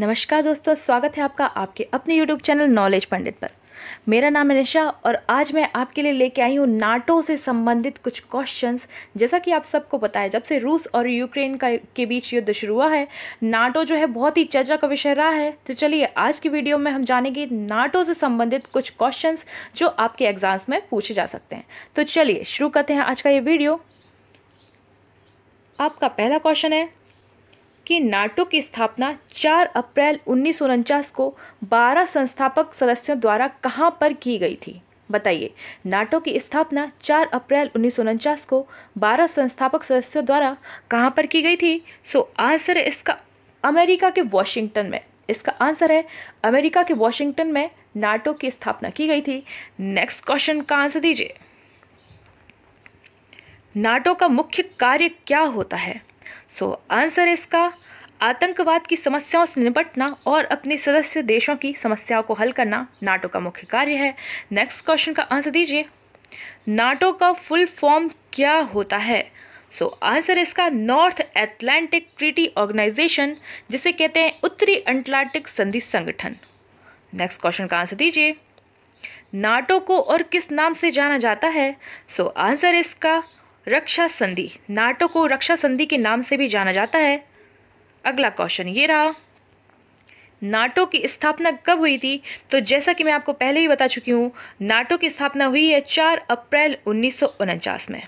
नमस्कार दोस्तों, स्वागत है आपका आपके अपने यूट्यूब चैनल नॉलेज पंडित पर। मेरा नाम है निशा और आज मैं आपके लिए लेके आई हूँ नाटो से संबंधित कुछ क्वेश्चंस जैसा कि आप सबको पता है, जब से रूस और यूक्रेन का के बीच युद्ध शुरू हुआ है, नाटो जो है बहुत ही चर्चा का विषय रहा है। तो चलिए, आज की वीडियो में हम जानेंगे नाटो से संबंधित कुछ क्वेश्चन जो आपके एग्ज़ाम्स में पूछे जा सकते हैं। तो चलिए, शुरू करते हैं आज का ये वीडियो। आपका पहला क्वेश्चन है कि नाटो की स्थापना 4 अप्रैल उन्नीस सौ उनचास को 12 संस्थापक सदस्यों द्वारा कहाँ पर की गई थी? बताइए। नाटो की स्थापना 4 अप्रैल उन्नीस सौ उनचास को 12 संस्थापक सदस्यों द्वारा कहाँ पर की गई थी? सो आंसर है इसका अमेरिका के वॉशिंगटन में। इसका आंसर है अमेरिका के वॉशिंगटन में नाटो की स्थापना की गई थी। नेक्स्ट क्वेश्चन का आंसर दीजिए। नाटो का मुख्य कार्य क्या होता है? सो so, आंसर इसका आतंकवाद की समस्याओं से निपटना और अपने सदस्य देशों की समस्याओं को हल करना नाटो का मुख्य कार्य है। नेक्स्ट क्वेश्चन का आंसर दीजिए। नाटो का फुल फॉर्म क्या होता है? सो so, आंसर इसका नॉर्थ एटलांटिक ट्रीटी ऑर्गेनाइजेशन जिसे कहते हैं उत्तरी अटलांटिक संधि संगठन। नेक्स्ट क्वेश्चन का आंसर दीजिए। नाटो को और किस नाम से जाना जाता है? सो so, आंसर इसका रक्षा संधि। नाटो को रक्षा संधि के नाम से भी जाना जाता है। अगला क्वेश्चन ये रहा। नाटो की स्थापना कब हुई थी? तो जैसा कि मैं आपको पहले ही बता चुकी हूँ, नाटो की स्थापना हुई है चार अप्रैल उन्नीस सौ उनचास में।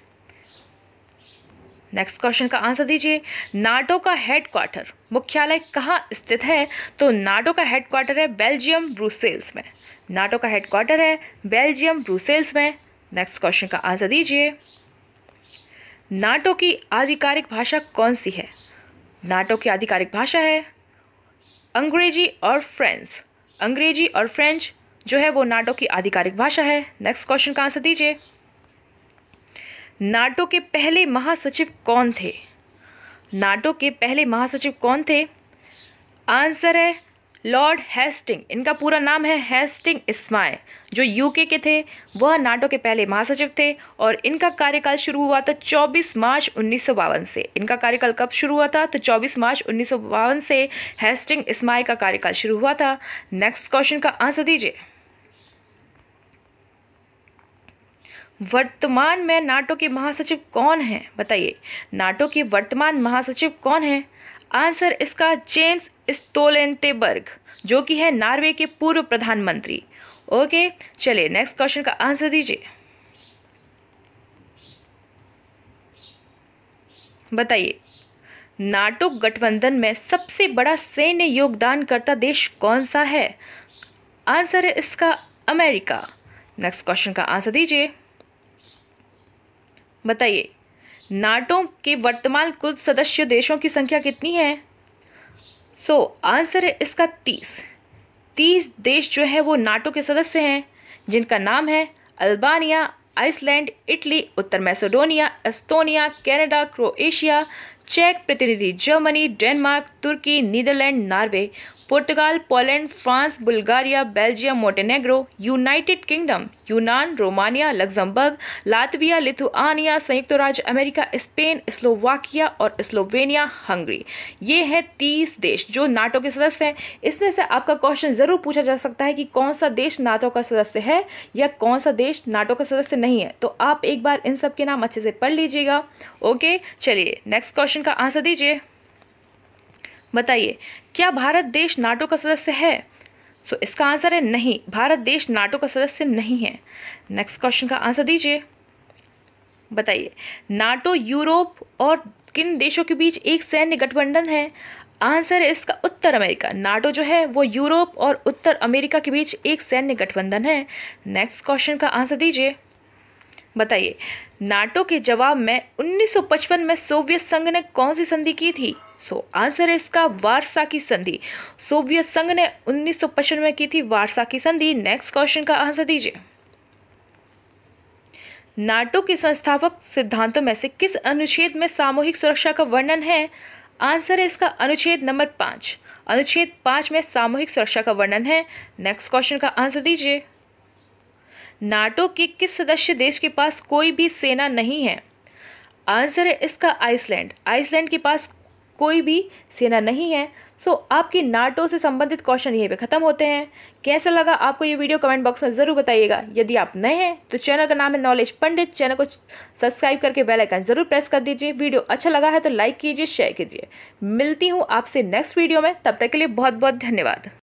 नेक्स्ट क्वेश्चन का आंसर दीजिए। नाटो का हेडक्वार्टर मुख्यालय कहाँ स्थित है? तो नाटो का हेडक्वार्टर है बेल्जियम ब्रूसेल्स में। नाटो का हेडक्वार्टर है बेल्जियम ब्रूसेल्स में। नेक्स्ट क्वेश्चन का आंसर दीजिए। नाटो की आधिकारिक भाषा कौन सी है? नाटो की आधिकारिक भाषा है अंग्रेज़ी और फ्रेंच। अंग्रेज़ी और फ्रेंच जो है वो नाटो की आधिकारिक भाषा है। नेक्स्ट क्वेश्चन का आंसर दीजिए। नाटो के पहले महासचिव कौन थे? नाटो के पहले महासचिव कौन थे? आंसर है लॉर्ड हेस्टिंग, इनका पूरा नाम है हेस्टिंग इस्माय जो यूके के थे। वह नाटो के पहले महासचिव थे और इनका कार्यकाल शुरू हुआ था 24 मार्च उन्नीस सौ बावन से। इनका कार्यकाल कब शुरू हुआ था? तो 24 मार्च उन्नीस सौ बावन से हेस्टिंग इस्माय का कार्यकाल शुरू हुआ था। नेक्स्ट क्वेश्चन का आंसर दीजिए। वर्तमान में नाटो के महासचिव कौन है? बताइए। नाटो के वर्तमान महासचिव कौन है? आंसर इसका जेम्स स्टोलेंटेबर्ग, जो कि है नॉर्वे के पूर्व प्रधानमंत्री। ओके, चलिए नेक्स्ट क्वेश्चन का आंसर दीजिए। बताइए, नाटो गठबंधन में सबसे बड़ा सैन्य योगदान करता देश कौन सा है? आंसर है इसका अमेरिका। नेक्स्ट क्वेश्चन का आंसर दीजिए। बताइए नाटो के वर्तमान कुल सदस्य देशों की संख्या कितनी है? सो so, आंसर है इसका तीस। तीस देश जो है वो नाटो के सदस्य हैं जिनका नाम है अल्बानिया आइसलैंड इटली उत्तर मैसेडोनिया एस्तोनिया कनाडा क्रोएशिया चेक प्रतिनिधि जर्मनी डेनमार्क तुर्की नीदरलैंड नॉर्वे। पुर्तगाल, Poland, France, Bulgaria, Belgium, Montenegro, United Kingdom, यूनान, रोमानिया, लग्जमबर्ग, लातविया, लिथुआनिया, संयुक्त राज्य अमेरिका, स्पेन, स्लोवाकिया और स्लोवेनिया, हंगरी। ये हैं तीस देश जो नाटो के सदस्य हैं। इसमें से आपका क्वेश्चन ज़रूर पूछा जा सकता है कि कौन सा देश नाटो का सदस्य है या कौन सा देश नाटो का सदस्य नहीं है। तो आप एक बार इन सब के नाम अच्छे से पढ़ लीजिएगा। ओके, चलिए नेक्स्ट क्वेश्चन का आंसर दीजिए। बताइए क्या भारत देश नाटो का सदस्य है? सो so, इसका आंसर है नहीं भारत देश नाटो का सदस्य नहीं है। नेक्स्ट क्वेश्चन का आंसर दीजिए। बताइए नाटो यूरोप और किन देशों के बीच एक सैन्य गठबंधन है? आंसर है इसका उत्तर अमेरिका। नाटो जो है वो यूरोप और उत्तर अमेरिका के बीच एक सैन्य गठबंधन है। नेक्स्ट क्वेश्चन का आंसर दीजिए। बताइए नाटो के जवाब में 1955 में सोवियत संघ ने कौन सी संधि की थी? सो so, आंसर है इसका वारसा की संधि। सोवियत संघ ने उन्नीस में की थी वारसा की संधि। नेक्स्ट क्वेश्चन का आंसर दीजिए। नाटो के संस्थापक सिद्धांतों में से किस अनुच्छेद में सामूहिक सुरक्षा का वर्णन है? आंसर है इसका अनुच्छेद नंबर पाँच। अनुच्छेद पाँच में सामूहिक सुरक्षा का वर्णन है। नेक्स्ट क्वेश्चन का आंसर दीजिए। नाटो के किस सदस्य देश के पास कोई भी सेना नहीं है? आंसर है इसका आइसलैंड। आइसलैंड के पास कोई भी सेना नहीं है। सो आपकी नाटो से संबंधित क्वेश्चन यहीं पे ख़त्म होते हैं। कैसा लगा आपको ये वीडियो कमेंट बॉक्स में ज़रूर बताइएगा। यदि आप नए हैं तो चैनल का नाम है नॉलेज पंडित चैनल को सब्सक्राइब करके बेल आइकन ज़रूर प्रेस कर दीजिए। वीडियो अच्छा लगा है तो लाइक कीजिए शेयर कीजिए। मिलती हूँ आपसे नेक्स्ट वीडियो में। तब तक के लिए बहुत बहुत धन्यवाद।